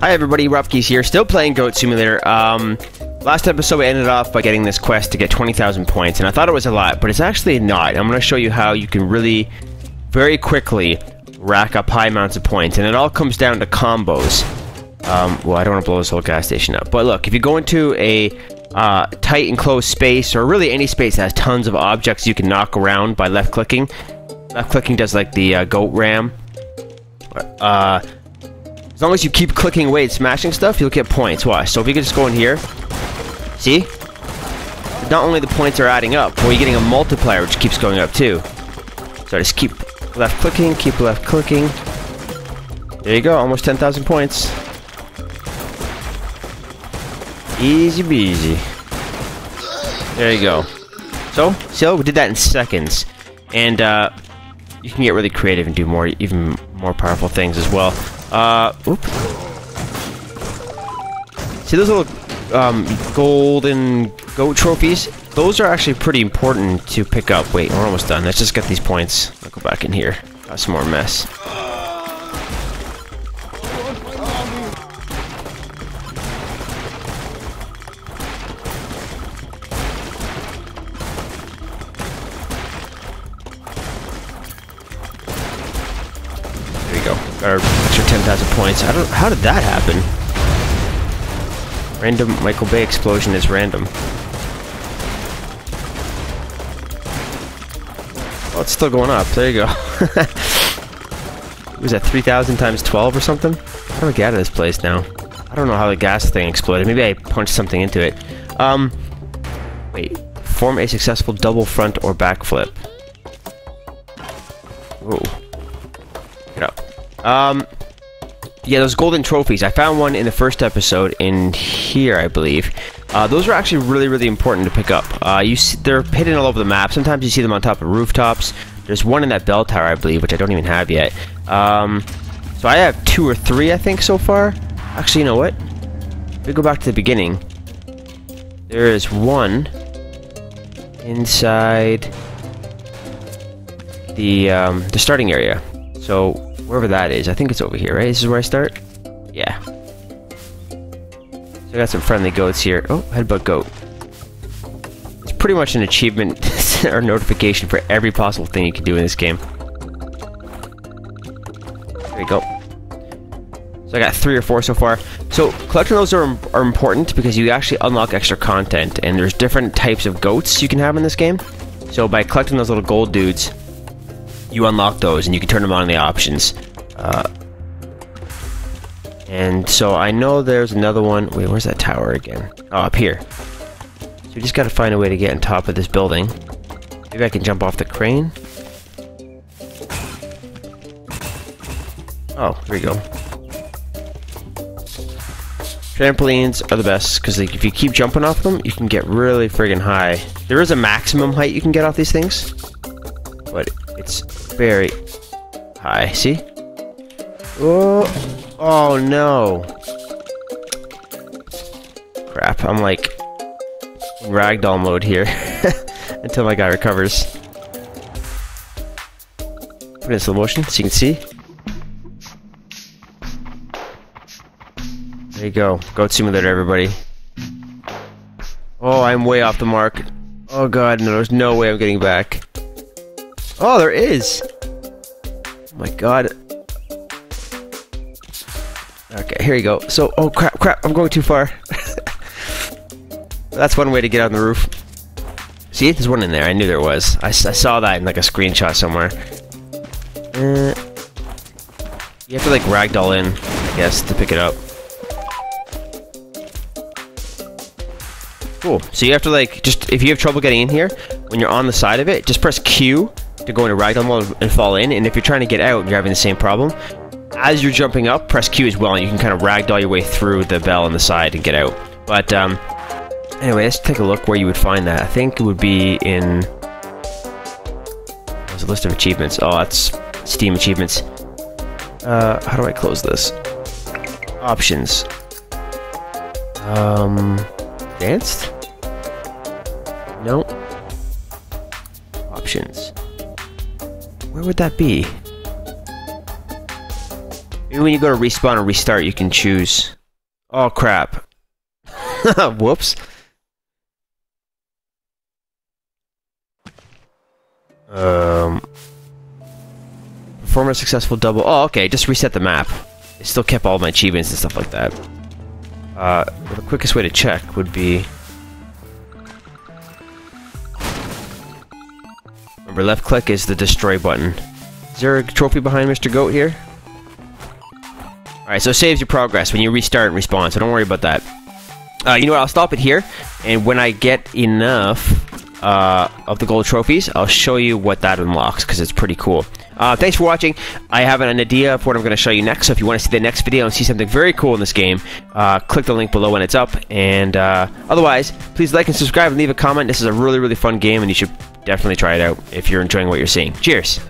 Hi everybody, Rob Keyes here, still playing Goat Simulator. Um, last episode we ended off by getting this quest to get 20,000 points, and I thought it was a lot, but it's actually not. I'm going to show you how you can really, very quickly, rack up high amounts of points, and it all comes down to combos. Um, well, I don't want to blow this whole gas station up, but look, if you go into a uh, tight enclosed space, or really any space that has tons of objects you can knock around by left-clicking, left-clicking does like the uh, goat ram, uh, as long as you keep clicking away and smashing stuff, you'll get points. Watch. So if you can just go in here, see? Not only the points are adding up, but you're getting a multiplier which keeps going up too. So just keep left clicking, keep left clicking. There you go, almost 10,000 points. Easy peasy. There you go. So, so we did that in seconds. And uh, you can get really creative and do more, even more powerful things as well. Uh, oops. See those little um, golden goat trophies? Those are actually pretty important to pick up. Wait, we're almost done. Let's just get these points. I'll go back in here. Got some more mess. Our extra 10,000 points. I don't. How did that happen? Random Michael Bay explosion is random. Oh, it's still going up. There you go. was that 3,000 times 12 or something? How do I get out of this place now? I don't know how the gas thing exploded. Maybe I punched something into it. Um, wait. Form a successful double front or backflip. Whoa. Um, yeah, those golden trophies. I found one in the first episode in here, I believe. Uh, those are actually really, really important to pick up. Uh, you see, they're hidden all over the map. Sometimes you see them on top of rooftops. There's one in that bell tower, I believe, which I don't even have yet. Um, so I have two or three, I think, so far. Actually, you know what? We go back to the beginning, there is one inside the um, the starting area. So wherever that is, I think it's over here, right? This is where I start. Yeah. So I got some friendly goats here. Oh, headbutt goat. It's pretty much an achievement or notification for every possible thing you can do in this game. There you go. So I got three or four so far. So collecting those are, are important because you actually unlock extra content, and there's different types of goats you can have in this game. So by collecting those little gold dudes, you unlock those, and you can turn them on in the options. Uh, and so I know there's another one. Wait, where's that tower again? Oh, up here. So we just got to find a way to get on top of this building. Maybe I can jump off the crane. Oh, here we go. Trampolines are the best because like, if you keep jumping off them, you can get really friggin' high. There is a maximum height you can get off these things, but it's very high. See? Oh, oh no! Crap! I'm like ragdoll mode here until my guy recovers. Put it in slow motion so you can see. There you go. Goat Simulator, everybody. Oh, I'm way off the mark. Oh god, no, there's no way I'm getting back. Oh, there is! Oh my god. Okay, here you go. So, oh crap, crap, I'm going too far. That's one way to get on the roof. See, there's one in there. I knew there was. I, I saw that in like a screenshot somewhere. Uh, you have to like ragdoll in, I guess, to pick it up. Cool. So you have to like just if you have trouble getting in here, when you're on the side of it, just press Q to go into ragdoll mode and fall in. And if you're trying to get out you're having the same problem, as you're jumping up, press Q as well, and you can kind of ragdoll your way through the bell on the side and get out. But um, anyway, let's take a look where you would find that. I think it would be in. There's a list of achievements. Oh, that's Steam achievements. Uh, how do I close this? Options. Um, advanced? No. Options. Where would that be? Maybe when you go to respawn or restart, you can choose. Oh crap! Whoops. Um, perform a successful double. Oh, okay. Just reset the map. It still kept all my achievements and stuff like that. Uh, well, the quickest way to check would be. Remember, left click is the destroy button. Is there a trophy behind Mr. Goat here? Alright, so saves your progress when you restart and respawn, so don't worry about that. Uh, you know what, I'll stop it here, and when I get enough uh, of the gold trophies, I'll show you what that unlocks, because it's pretty cool. Uh, thanks for watching. I have an idea of what I'm going to show you next, so if you want to see the next video and see something very cool in this game, uh, click the link below when it's up, and uh, otherwise, please like and subscribe and leave a comment. This is a really, really fun game, and you should definitely try it out if you're enjoying what you're seeing. Cheers!